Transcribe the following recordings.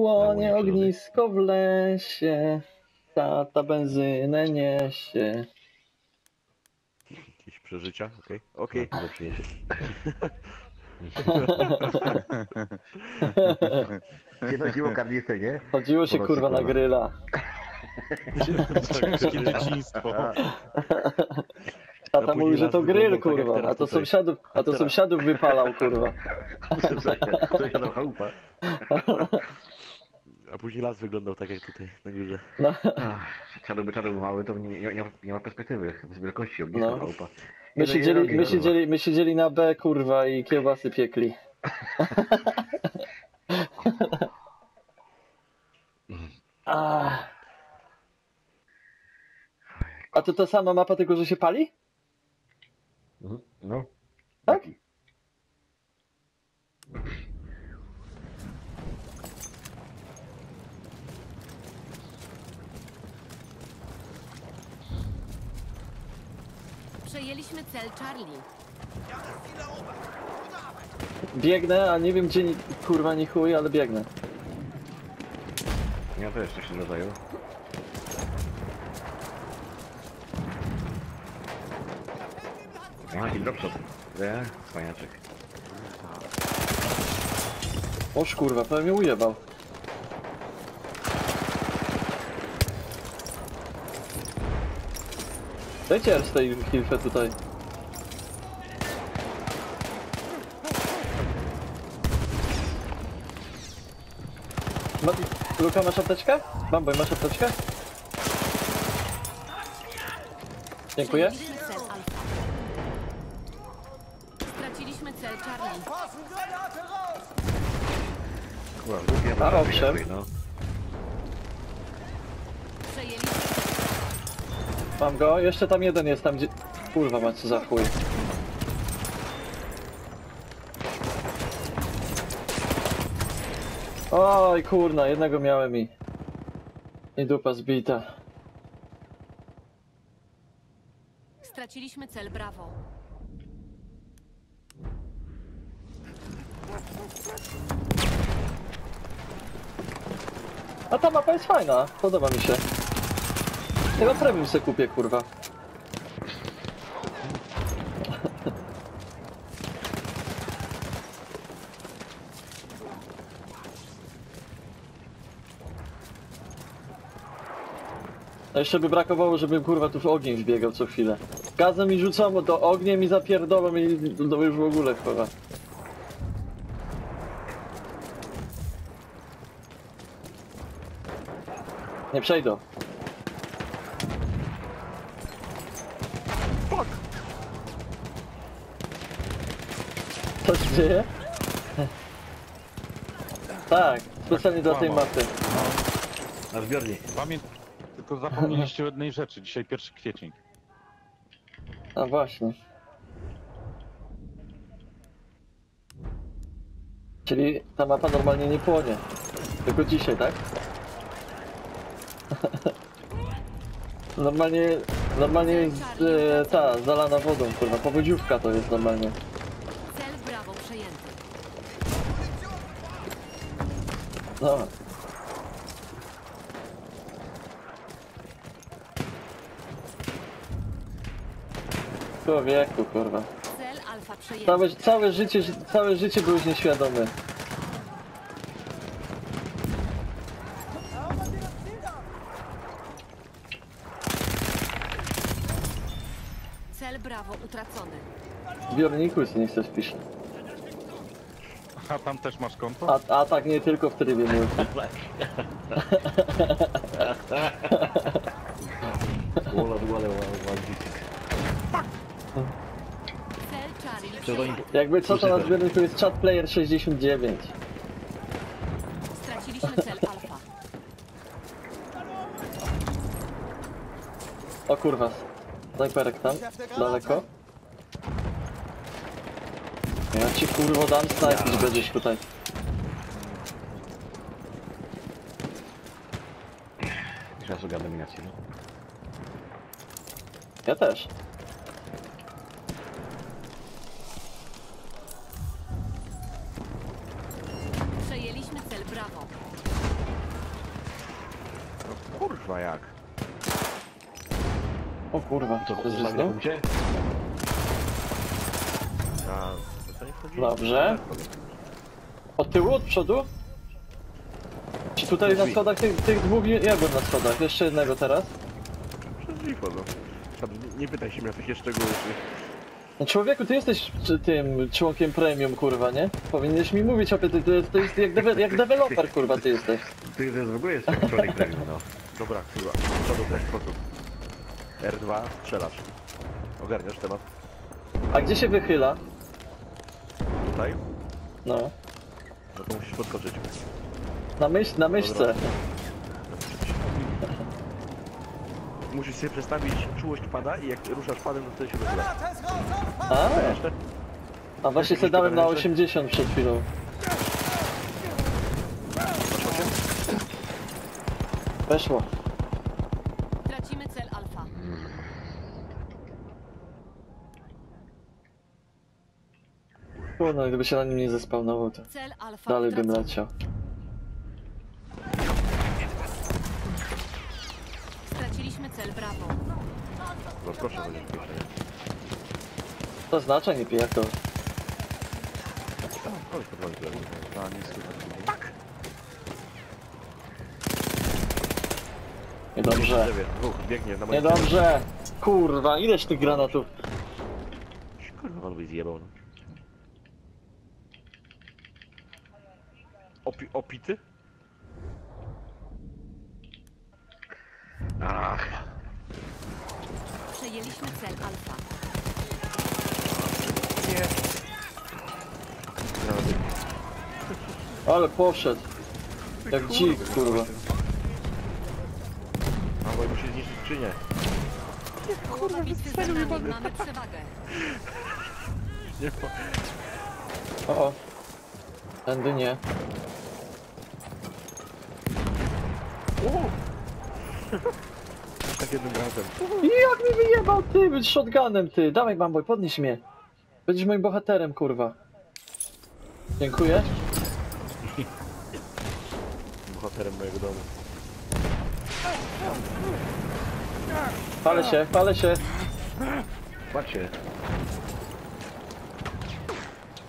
Płonie ognisko w lesie, tata benzynę niesie. Jakieś przeżycia? Okej. Okej. No, przyniesie. Nie chodziło karnicę, nie? Chodziło się kurwa na gryla. Takie dzieciństwo. Tata później mówił, że to grill wyglądał tak kurwa, a to sąsiadów, a to sąsiadów wypalał kurwa. Sąsiadom chałupa. A później las wyglądał tak jak tutaj na górze. No, czarny mały, to nie, nie, nie, ma, nie ma perspektywy z wielkości ogniska No. chałupa. my siedzieli, my siedzieli, my siedzieli na B kurwa i kiełbasy piekli. Ah. A to ta sama mapa tylko, że się pali? Mhm. No. Tak? Przejęliśmy cel Charlie. Biegnę, a nie wiem gdzie ni- kurwa ni chuj, ale biegnę. Ja też coś się rodzaju. A, i dropshot. Nie, wspaniaczek. Oż kurwa, prawie mnie ujebał. Dajcie z tej hilfę tutaj. Ma, Luka, masz apteczkę? Bamboj, masz apteczkę? Dziękuję. Straciliśmy cel. Kurwa, głupia, A, owszem. no. Przejęliśmy Mam go, jeszcze tam jeden jest tam gdzie... Kurwa ma co za chuj. Oj kurna, jednego miałem i... I dupa zbita. Straciliśmy cel Bravo. A ta mapa jest fajna, podoba mi się. Chyba premium se kupię, kurwa. Jeszcze by brakowało, żebym kurwa tu w ogień wbiegał co chwilę. Gazem mi rzucam, to ogniem i zapierdolą i to już w ogóle chyba. Nie przejdą. Co się dzieje? Tak, specjalnie dla tej mapy. Na zbiornik. Pamię... Tylko zapomnieliście o jednej rzeczy. Dzisiaj pierwszy kwiecień. A właśnie. Czyli ta mapa normalnie nie płonie. Tylko dzisiaj, tak? normalnie, normalnie jest e, ta, zalana wodą, kurwa. Powodziówka to jest normalnie. Cel Bravo przejęty. No. Człowieku, kurwa. Cel Alfa przejęty. Całe, całe życie, całe życie byłeś nieświadomy. Cel Bravo utracony. W zbiorniku się nie chcesz pisze. A tam też masz konto? A, a tak nie tylko w trybie multi. Trzeba im... przejęty. Jakby co to na zbiorniku jest chat player 69. Straciliśmy cel Alfa. O kurwa. Snajperek tam, daleko. Ja ci kurwo dam snajpić będziesz tutaj. Czas ogarnę dominację, no. Ja też. Przejęliśmy cel Bravo. Kurwa jak? O kurwa, To to jest na znów? Dobrze. Od tyłu, od przodu? Czy tutaj na schodach tych, tych dwóch, nie- ja byłem na schodach, jeszcze jednego teraz. Przez drzwi wchodzą. Tam Nie, nie pytaj się mnie o takie szczegóły. czy- No człowieku, ty jesteś czy- tym członkiem premium, kurwa, nie? Powinieneś mi mówić, opie, ty, ty, to jest jak, dewe, jak deweloper, kurwa, ty jesteś. Ty to jest w ogóle jest człowiek premium, no. Dobra, kurwa. Do w sposób. R2, strzelasz. Ogarniasz temat. A gdzie się wychyla? Tutaj? No. No to musisz podskoczyć. Na myśl, na myszce. Musisz sobie przestawić czułość pada i jak ruszasz padem, to wtedy się wychyla. A, a właśnie sobie dałem na 80 przed chwilą. Masz 8? Weszło. Tracimy cel alfa. Kurno, gdyby się na nim nie zespawnował, to dalej bym leciał. Straciliśmy cel brawo. No proszę, będzie. To oznacza, nie pijako. Chodź, podwali tutaj. A, nie słychać. Niedobrze. Drzewie, dwóch, biegnie na moim Niedobrze. Kurwa, ileś tych granatów? Kurwa, on by zjebał, no. Opi opity? Ach, Przejęliśmy cel alfa. Granaty. Ale poszedł. Jak dzik, kurwa. A bo musi zniszczyć skrzynię. Połowa bitwy za nami. Mamy przewagę. Nie ma. O, o. Tędy nie. Tak jednym granatem. Jak mi wyjebał ty, być shotgunem ty. Dawaj, bamboj, podnieś mnie. Będziesz moim bohaterem, kurwa. Dziękuję. Bohaterem mojego domu. Palę się, palę się. patrzcie.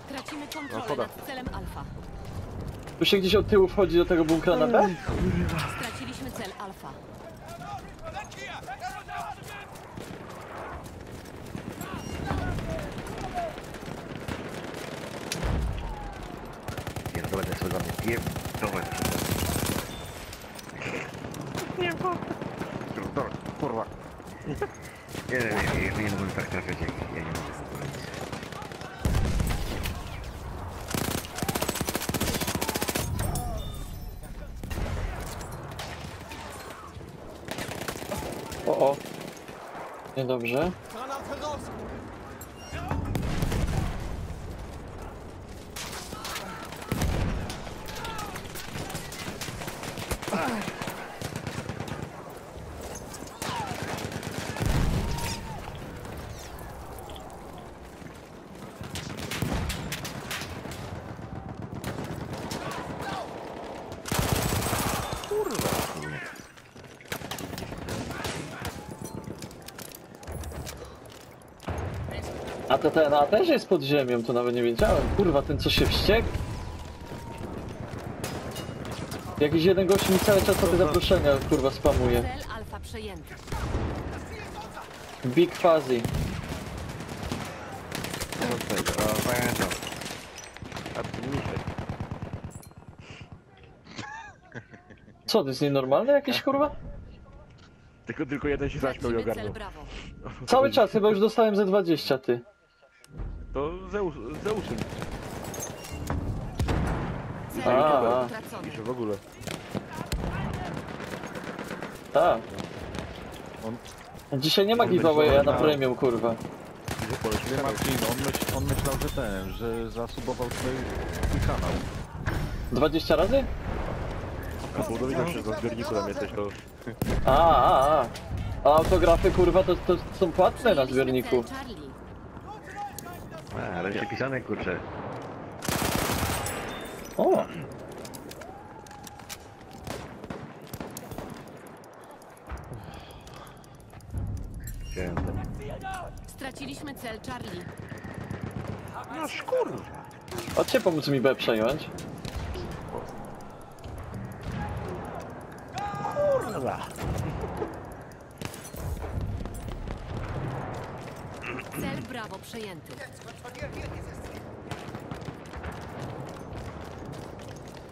Tracimy No, kontrolę choda. nad celem alfa. Tu się gdzieś od tyłu wchodzi do tego bunkra na B? Cel alfa. Pierdolę te sobie dla mnie. Pierdolę te sobie. Pierdolę, kurwa. Nie, nie, nie, ja nie mogę tak trafiać jak ja nie mogę w ogóle nic. O, o. Niedobrze. To ten, a też jest pod ziemią, to nawet nie wiedziałem. Kurwa, ten co się wściekł? Jakiś jeden gość mi cały czas te zaproszenia, kurwa, spamuje. Big Fuzzy. No. Co, to jest nienormalne jakieś, kurwa? Tylko, tylko jeden się zaśmiał i ogarnął. Cały czas, chyba już dostałem ze 20, ty. To Zeus, Zeusem. Cel A, a. utracony. Pisze w ogóle. Tak. On- Dzisiaj nie ma On będzie na oglądał. premium, kurwa. Widzę poleć Nie Marcin, on, myśl, on myślał, że ten, że zasubował twój, twój kanał. 20 razy? A bo dowiedział się, że na zbiorniku tam jesteś, to... A, a, a. A autografy, kurwa, to, to są płatne na Przejęliśmy zbiorniku. cel Charlie. A, ale przepisane kurczę. O! Chciałem. Straciliśmy cel Charlie. No kurwa. Chodźcie pomóc mi B przejąć. Cel Bravo przejęty.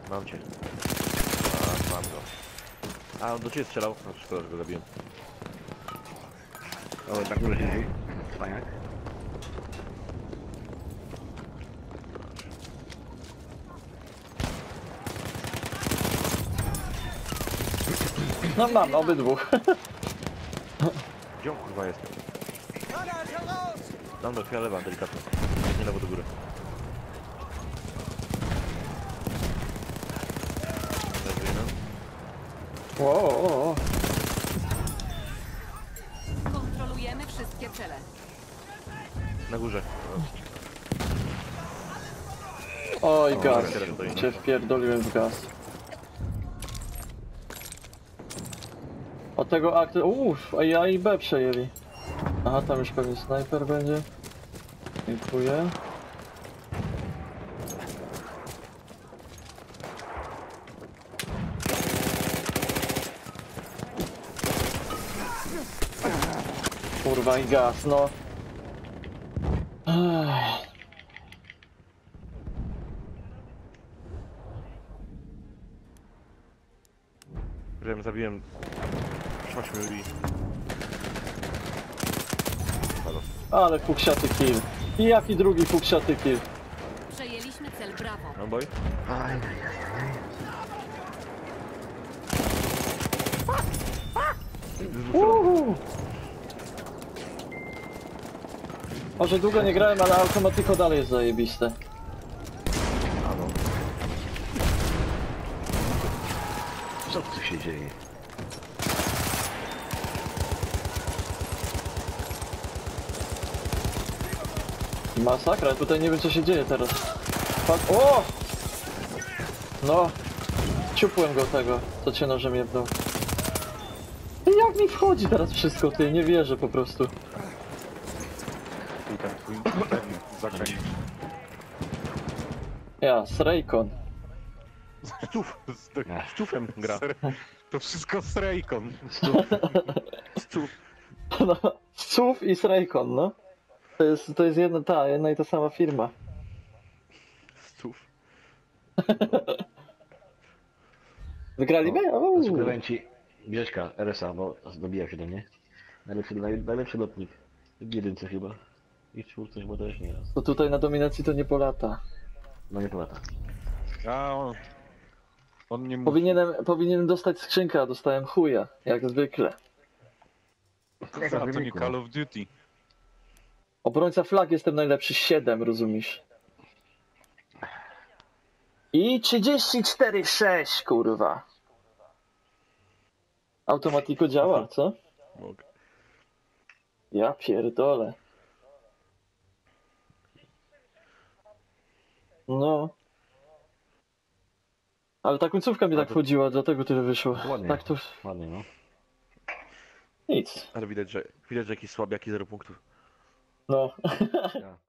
Mam cię. A, mam go. A, on do ciebie strzelał? No, szkoda, że go zabiłem. O, na górze siedzi. Cwaniak. No mam, obydwóch. Gdzie on kurwa jest? Dam do chwila lewa, delikatnie. Nie lewo do góry. O, o, o. Kontrolujemy wszystkie cele. Na górze. Oj, O, gaz. teraz to idzie. Cię wpierdoliłem w gaz. Od tego aktu... Uff, a ja i B przejęli. Aha, tam już pewnie snajper będzie. Dziękuję. Kurwa i gaz, no. Ech. Zabiłem... Ośmiu i... Ale fuksiaty kill. I jaki drugi fuksiaty kill? Przejęliśmy cel Bravo. No boy? Aj, aj, aj, aj. Uhu. Może długo nie grałem, ale automatyko dalej jest zajebiste. A no. Co tu się dzieje? Masakra, tutaj nie wiem co się dzieje teraz. Fuck. O! No. Ciupłem go tego, co cię nożem jebnął. Ty, Jak mi wchodzi teraz wszystko, ty? Nie wierzę po prostu. I twój. Ja, Srejkon. Stuf! Z. Stufem gra. To wszystko z Raycon. Stuf. No, Suf i Srejkon, no. To jest, to jest jedna ta, jedna i ta sama firma. Stuf. Wygrali mnie? Uuu. Suplemenci Grześka, RSA, bo dobija się do mnie. Najlepszy, naj, najlepszy lotnik. W jedynce chyba. I w czwórce chyba też nie raz. To tutaj na dominacji to nie polata. No nie polata. A on... On nie mówi. Powinienem, powinienem dostać skrzynkę, a dostałem chuja, jak zwykle. A to nie wyniku, Call no. of Duty. Obrońca flag jestem najlepszy 7, rozumiesz? I 34,6 kurwa. Automatiko działa, co? Mogę. Ja pierdolę. No. Ale ta końcówka mi tak to- wchodziła, dlatego tyle wyszło. Ładnie. Tak to Ładnie, no. nic. Ale widać, że widać, że jakiś słabiaki 0 punktów. No. Ja.